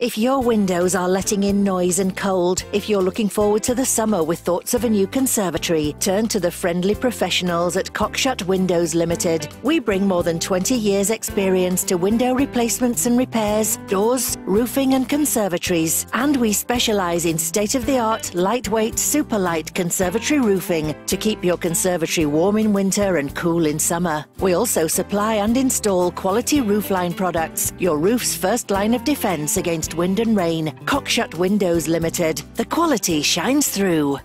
If your windows are letting in noise and cold, if you're looking forward to the summer with thoughts of a new conservatory, turn to the friendly professionals at Cockshutt Windows Limited. We bring more than 20 years' experience to window replacements and repairs, doors, roofing, and conservatories. And we specialise in state of the art, lightweight, Supalite conservatory roofing to keep your conservatory warm in winter and cool in summer. We also supply and install quality roofline products, your roof's first line of defence against wind and rain. Cockshutt Windows Limited. The quality shines through.